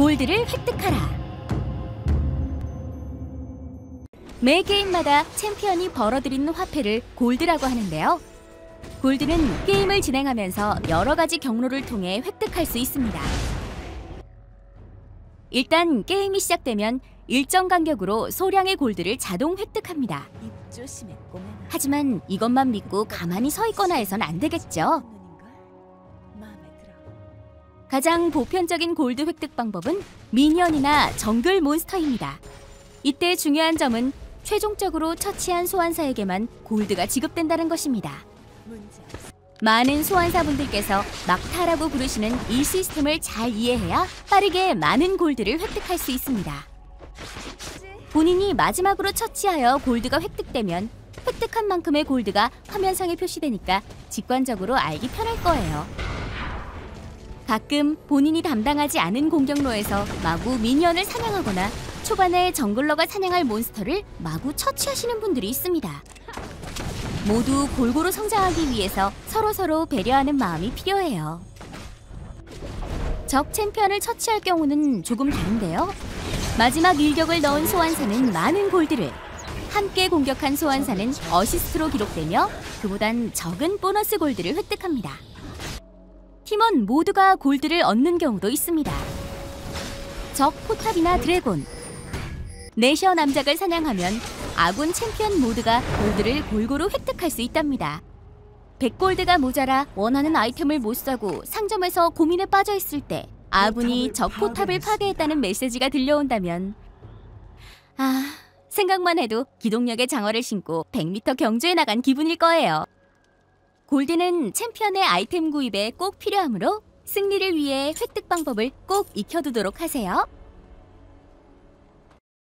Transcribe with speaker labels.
Speaker 1: 골드를 획득하라. 매 게임마다 챔피언이 벌어들이는 화폐를 골드라고 하는데요. 골드는 게임을 진행하면서 여러 가지 경로를 통해 획득할 수 있습니다. 일단 게임이 시작되면 일정 간격으로 소량의 골드를 자동 획득합니다. 하지만 이것만 믿고 가만히 서 있거나 해선 안 되겠죠. 가장 보편적인 골드 획득 방법은 미니언이나 정글 몬스터입니다. 이때 중요한 점은 최종적으로 처치한 소환사에게만 골드가 지급된다는 것입니다. 많은 소환사분들께서 막타라고 부르시는 이 시스템을 잘 이해해야 빠르게 많은 골드를 획득할 수 있습니다. 본인이 마지막으로 처치하여 골드가 획득되면 획득한 만큼의 골드가 화면상에 표시되니까 직관적으로 알기 편할 거예요. 가끔 본인이 담당하지 않은 공격로에서 마구 미니언을 사냥하거나 초반에 정글러가 사냥할 몬스터를 마구 처치하시는 분들이 있습니다. 모두 골고루 성장하기 위해서 서로서로 배려하는 마음이 필요해요. 적 챔피언을 처치할 경우는 조금 다른데요. 마지막 일격을 넣은 소환사는 많은 골드를, 함께 공격한 소환사는 어시스트로 기록되며 그보단 적은 보너스 골드를 획득합니다. 팀원 모두가 골드를 얻는 경우도 있습니다. 적 포탑이나 드래곤, 내셔 남작을 사냥하면 아군 챔피언 모두가 골드를 골고루 획득할 수 있답니다. 100골드가 모자라 원하는 아이템을 못 사고 상점에서 고민에 빠져 있을 때 아군이 적 포탑을 파괴했다는 메시지가 들려온다면 아 생각만 해도 기동력의 장화를 신고 100m 경주에 나간 기분일 거예요. 골드는 챔피언의 아이템 구입에 꼭 필요하므로 승리를 위해 획득 방법을 꼭 익혀두도록 하세요.